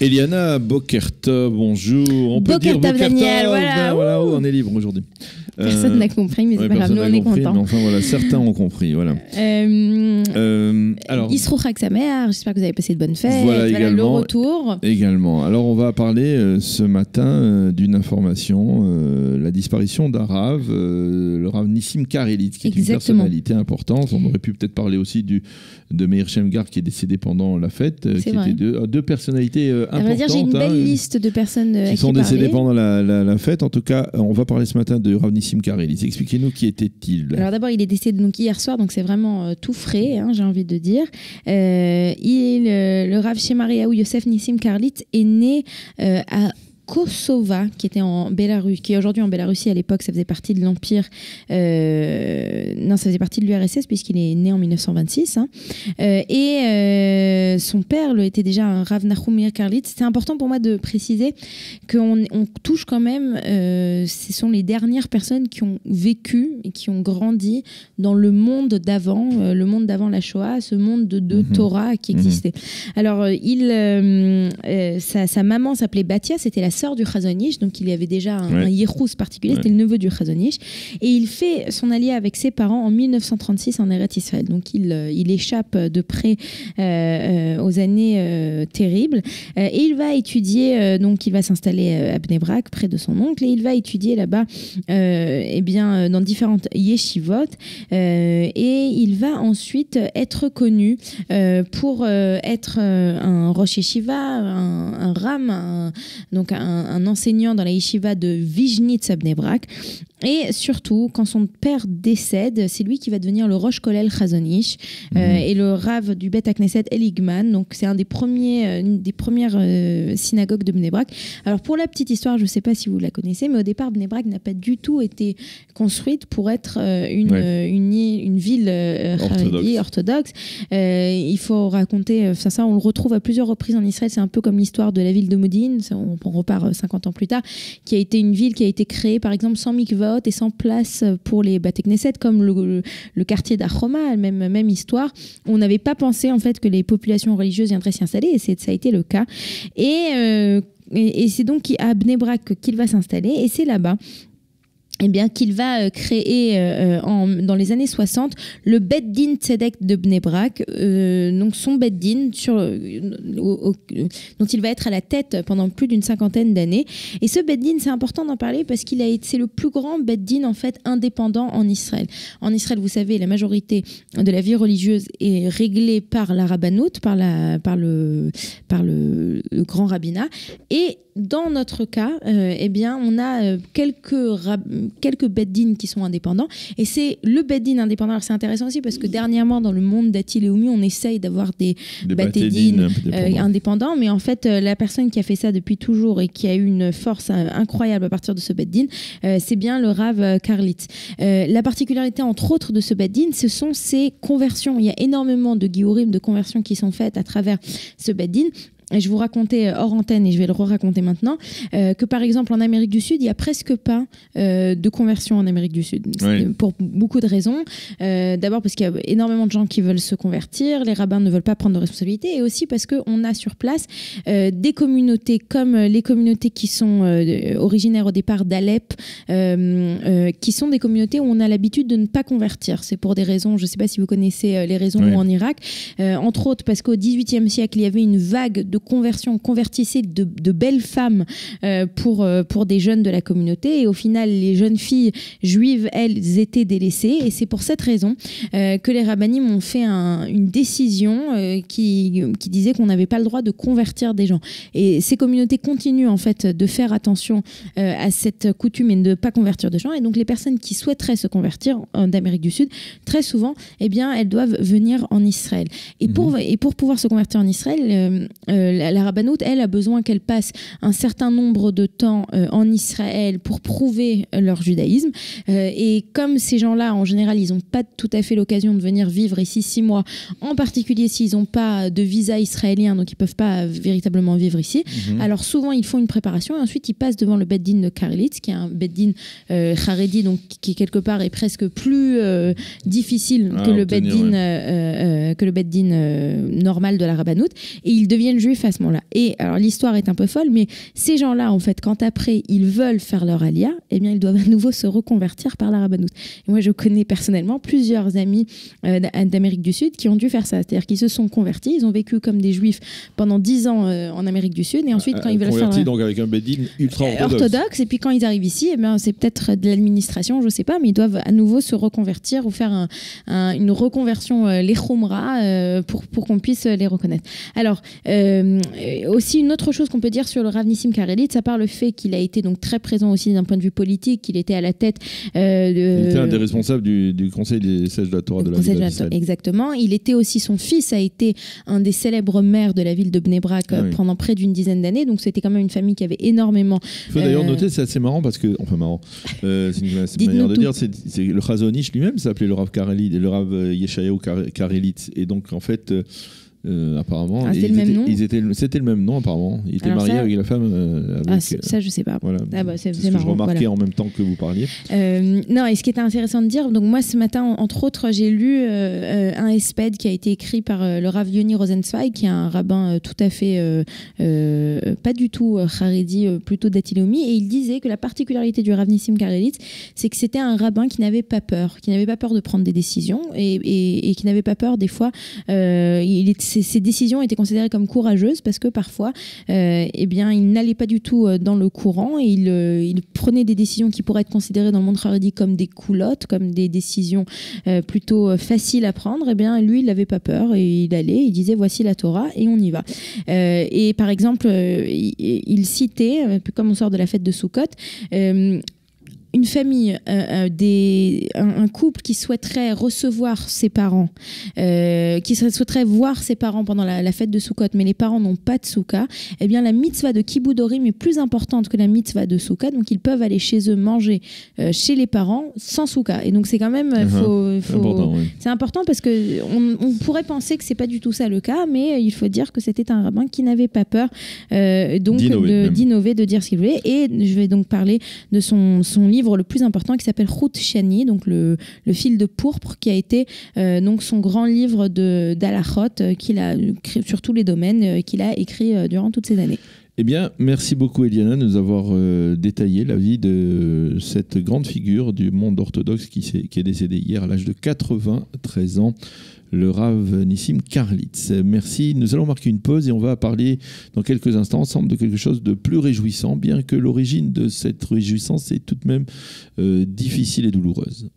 Eliana Bokerta, bonjour. On peut dire Bokerta, Bokerta, Daniel, voilà, voilà, on est libre aujourd'hui. Personne Euh, n'a compris, mais c'est ouais, pas grave, nous on est mais enfin voilà, certains ont compris, voilà. Euh, Euh, alors, j'espère que vous avez passé de bonnes fêtes. Voilà, le également. retour. également. Alors, on va parler euh, ce matin euh, d'une information, la disparition d'un rave, le rave Nissim Karelit, qui est une personnalité importante. On aurait pu peut-être parler aussi du, de Meir Shemgar, qui est décédé pendant la fête, qui vrai. deux, deux personnalités euh, À importantes. vrai dire, j'ai une belle hein, liste de personnes euh, qui qui sont décédés parler. pendant la, la- la fête. En tout cas, euh, on va parler ce matin de Rav Nissim Karelit. Expliquez-nous qui était-il. Alors d'abord, il est décédé donc hier soir, donc c'est vraiment euh, tout frais, hein, j'ai envie de dire. Euh, il, euh, le Rav Shemariaou Yosef Nissim Karlit est né euh, à Kosova, qui était en Bélarus, qui est aujourd'hui en Bélarussie. À l'époque, ça faisait partie de l'empire. euh, non, ça faisait partie de l'URSS puisqu'il est né en 1926. hein. Euh, et euh, son père le, était déjà un Rav Nahumir Karlit. C'est important pour moi de préciser qu'on on touche quand même. ce sont les dernières personnes qui ont vécu et qui ont grandi dans le monde d'avant, le monde d'avant la Shoah, ce monde de, Mhm. Torah qui Mhm. existait. Alors, il, sa, sa maman s'appelait Batia, c'était la sœur du Chazonish, donc il y avait déjà un, Ouais. un particulier, Ouais. c'était le neveu du Chazonish. Et il fait son allié avec ses parents en 1936 en Eretz Israël. Donc, il, euh, il échappe de près euh, euh, aux années euh, terribles. Et il va étudier, donc il va s'installer à Bnei Brak, près de son oncle, et il va étudier là-bas eh bien, dans différentes yeshivot. Et il va ensuite être connu pour être un Rosh Yeshiva, un, un Ram, un- donc un, un enseignant dans la yeshiva de Vijnitz à Bnei Brak. Et surtout, quand son père décède, c'est lui qui va devenir le Rosh Kolel Chazonish euh, et le Rav du Bet Knesset Eligman. Donc c'est un des premiers, euh, une des premières euh, synagogues de Bnei Brak. Alors pour la petite histoire, je ne sais pas si vous la connaissez, mais au départ, Bnei Brak n'a pas du tout été construite pour être euh, une, Ouais. euh, une, une ville euh, Orthodoxe. orthodoxe. Euh, il faut raconter, ça, ça, on le retrouve à plusieurs reprises en Israël. C'est un peu comme l'histoire de la ville de Modine. On, on repart euh, 50 ans plus tard, qui a été une ville qui a été créée, par exemple, sans et sans place pour les Bate Knesset, comme le, quartier d'Achoma, même, même histoire. On n'avait pas pensé en fait que les populations religieuses viendraient s'y installer, et ça a été le cas. Et, euh, et, c'est donc à Bnei Brak qu'il va s'installer, et c'est là-bas. Eh bien, qu'il va euh, créer euh, euh, en, dans les années 60 le Beddin Tzedek de Bnei Brak, euh, donc son Beddin dont il va être à la tête pendant plus d'une cinquantaine d'années. Et ce Beddin, c'est important d'en parler parce qu'il a c'est le plus grand Beddin en fait indépendant en Israël. En Israël, vous savez, la majorité de la vie religieuse est réglée par la rabbanout, par, le, grand rabbinat. Et dans notre cas, eh bien, on a quelques, rab- quelques beddines qui sont indépendants. Et c'est le beddin indépendant. Alors, c'est intéressant aussi parce que dernièrement, dans le monde d'Atil et Oumi, on essaye d'avoir des Des Batédines, euh, indépendants. Mais en fait, euh, la personne qui a fait ça depuis toujours et qui a eu une force euh, incroyable à partir de ce beddin, euh, c'est bien le Rav Karlitz. Euh, la particularité, entre autres, de ce beddin, ce sont ses conversions. Il y a énormément de guiourim, de conversions qui sont faites à travers ce beddin. Et je vous racontais euh, hors antenne, et je vais le re-raconter maintenant, euh, que par exemple en Amérique du Sud, il n'y a presque pas euh, de conversion en Amérique du Sud. Oui. Pour beaucoup de raisons. Euh, D'abord parce qu'il y a énormément de gens qui veulent se convertir, les rabbins ne veulent pas prendre de responsabilités, et aussi parce qu'on a sur place des communautés comme les communautés qui sont originaires au départ d'Alep, qui sont des communautés où on a l'habitude de ne pas convertir. C'est pour des raisons, je ne sais pas si vous connaissez les raisons Oui. en Irak, entre autres parce qu'au XVIIIe siècle, il y avait une vague de conversion, on convertissait de, de belles femmes euh, pour, euh, pour des jeunes de la communauté, et au final, les jeunes filles juives, elles, étaient délaissées, et c'est pour cette raison euh, que les rabbinim ont fait un- une décision qui, qui disait qu'on n'avait pas le droit de convertir des gens. Et ces communautés continuent en fait de faire attention à cette coutume et de ne pas convertir de gens. Et donc les personnes qui souhaiteraient se convertir d'Amérique du Sud, très souvent, eh bien, elles doivent venir en Israël. Et, pour, et pour pouvoir se convertir en Israël, la, la rabbanoute, elle, a besoin qu'elle passe un certain nombre de temps euh, en Israël pour prouver leur judaïsme. Euh, et comme ces gens-là, en général, ils n'ont pas tout à fait l'occasion de venir vivre ici six mois, en particulier s'ils n'ont pas de visa israélien, donc ils peuvent pas véritablement vivre ici. Mhm. Alors souvent, ils font une préparation et ensuite ils passent devant le Beddin de Karelitz, qui est un Beddin euh, Haredi, donc qui quelque part est presque plus euh, difficile À que, le obtenir, Beddin, ouais. euh, que le Beddin normal de la Rabbanout. Et ils deviennent juifs l'effacement-là. Et alors l'histoire est un peu folle, mais ces gens-là, en fait, quand après ils veulent faire leur alia, eh bien ils doivent à nouveau se reconvertir par la rabbanout. Et moi, je connais personnellement plusieurs amis euh, d'Amérique du Sud qui ont dû faire ça, c'est-à-dire qu'ils se sont convertis, ils ont vécu comme des juifs pendant dix ans euh, en Amérique du Sud, et ensuite quand ils veulent faire Convertis donc avec un bédine ultra orthodoxe. orthodoxe, et puis quand ils arrivent ici, eh bien c'est peut-être de l'administration, je sais pas, mais ils doivent à nouveau se reconvertir ou faire un- un- une reconversion euh, les Khumra euh, pour, pour qu'on puisse les reconnaître. Alors, euh, euh, aussi une autre chose qu'on peut dire sur le Rav Nissim Karelitz, à part le fait qu'il a été donc très présent aussi d'un point de vue politique, qu'il était à la tête euh, de... Il était un des responsables du, du Conseil des sages de la Torah de la Conseil ville de la d'Israël. Torah, Exactement. Il était aussi, son fils a été un des célèbres maires de la ville de Bnebrak Ah oui. pendant près d'une dizaine d'années. Donc c'était quand même une famille qui avait énormément. Il faut d'ailleurs Euh, noter, c'est assez marrant parce que, enfin marrant, euh, c'est une, une manière de tout. dire, c'est le Chazonish lui-même s'appelait le Rav Karelitz, le Rav Yeshayahu Kar- Karelitz. Et donc, en fait, euh, apparemment, Ah, c'était le même étaient- nom c'était le même nom, apparemment. Il était Alors marié ça- avec la femme. euh, avec, Ah, euh, c- ça, je sais pas. voilà. Ah bah, c'est- ce c'est que marrant, je remarquais voilà. en même temps que vous parliez. Euh, non, et ce qui était intéressant de dire, donc moi ce matin, entre autres, j'ai lu un espède qui a été écrit par le Rav Yoni Rosenzweig, qui est un rabbin tout à fait, pas du tout Haredi, plutôt d'Atilomi, et il disait que la particularité du Rav Nissim Karelitz, c'est que c'était un rabbin qui n'avait pas peur, qui n'avait pas peur de prendre des décisions et, et- et qui n'avait pas peur des fois. il est- ses décisions étaient considérées comme courageuses parce que parfois, euh, eh bien, il n'allait pas du tout euh, dans le courant et il, euh, il prenait des décisions qui pourraient être considérées dans le monde haredi comme des coulottes, comme des décisions plutôt faciles à prendre. Eh bien, lui, il n'avait pas peur et il allait, il disait voici la Torah et on y va. Et par exemple, il, citait, comme on sort de la fête de euh, une famille, euh, euh, des, un, un couple qui souhaiterait recevoir ses parents, euh, qui souhaiterait voir ses parents pendant la, la fête de Sukkot, mais les parents n'ont pas de soukha, eh bien la mitzvah de Kiboudorim est plus importante que la mitzvah de soukha, donc ils peuvent aller chez eux manger euh, chez les parents sans soukha. Et donc c'est quand même, faut, faut- important, oui. c'est important parce que on, on pourrait penser que c'est pas du tout ça le cas, mais il faut dire que c'était un rabbin qui n'avait pas peur donc D'innover, de- même. d'innover, de dire ce qu'il voulait. Et je vais donc parler de son, son livre le plus important qui s'appelle Route Shani, donc le, le fil de pourpre, qui a été euh, donc son grand livre de d'Alachot euh, qu'il a écrit sur tous les domaines euh, qu'il a écrit euh, durant toutes ces années. Eh bien, merci beaucoup Eliana de nous avoir euh, détaillé la vie de cette grande figure du monde orthodoxe qui, est décédée hier à l'âge de 93 ans, le Rav Nissim Karlitz. Merci. Nous allons marquer une pause et on va parler dans quelques instants ensemble de quelque chose de plus réjouissant, bien que l'origine de cette réjouissance est tout de même euh, difficile et douloureuse.